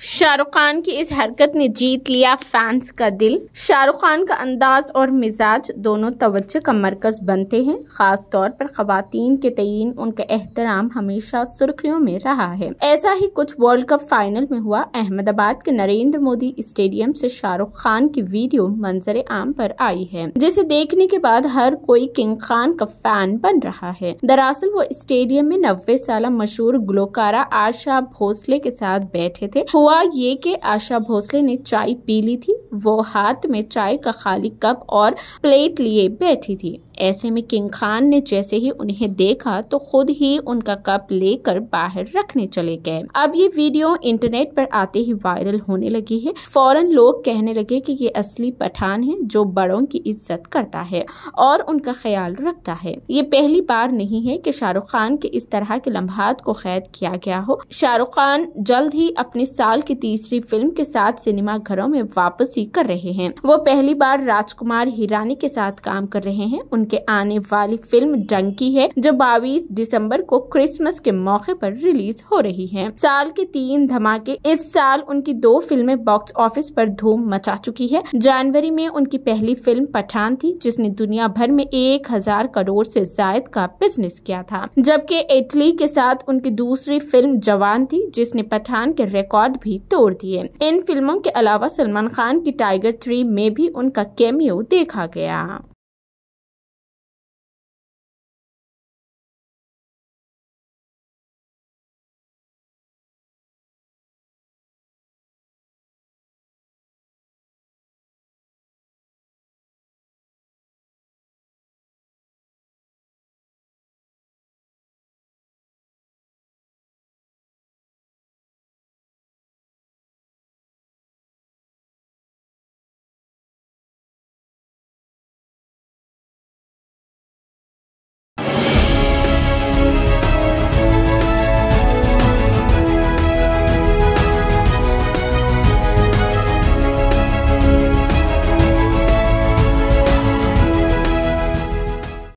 शाहरुख खान की इस हरकत ने जीत लिया फैंस का दिल। शाहरुख खान का अंदाज और मिजाज दोनों तवज्जो का मरकज बनते हैं। खास तौर पर खातन के तयन उनका एहतराम हमेशा सुर्खियों में रहा है। ऐसा ही कुछ वर्ल्ड कप फाइनल में हुआ। अहमदाबाद के नरेंद्र मोदी स्टेडियम से शाहरुख खान की वीडियो मंजर आम पर आई है, जिसे देखने के बाद हर कोई किंग खान का फ़ैन बन रहा है। दरअसल वो स्टेडियम में नब्बे साल मशहूर ग्लोकारा आशा भोसले के साथ बैठे थे। हुआ ये कि आशा भोसले ने चाय पी ली थी वो हाथ में चाय का खाली कप और प्लेट लिए बैठी थी। ऐसे में किंग खान ने जैसे ही उन्हें देखा तो खुद ही उनका कप लेकर बाहर रखने चले गए। अब ये वीडियो इंटरनेट पर आते ही वायरल होने लगी है। फ़ौरन लोग कहने लगे कि ये असली पठान है जो बड़ों की इज़्ज़त करता है और उनका ख्याल रखता है। ये पहली बार नहीं है कि शाहरुख खान के इस तरह के लम्हात को कैद किया गया हो। शाहरुख खान जल्द ही अपने साल की तीसरी फ़िल्म के साथ सिनेमा घरों में वापसी कर रहे हैं। वो पहली बार राजकुमार हिरानी के साथ काम कर रहे हैं। उनके आने वाली फ़िल्म डंकी है, जो 22 दिसंबर को क्रिसमस के मौके पर रिलीज़ हो रही है। साल के तीन धमाके, इस साल उनकी दो फ़िल्में बॉक्स ऑफ़िस पर धूम मचा चुकी है। जनवरी में उनकी पहली फ़िल्म पठान थी, जिसने दुनिया भर में एक हज़ार करोड़ से जायद का बिज़नेस किया था। जबकि इटली के साथ उनकी दूसरी फ़िल्म जवान थी, जिसने पठान के रिकॉर्ड भी तोड़ दिए। इन फ़िल्मों के अलावा सलमान खान की टाइगर थ्री में भी उनका कैमियो देखा गया।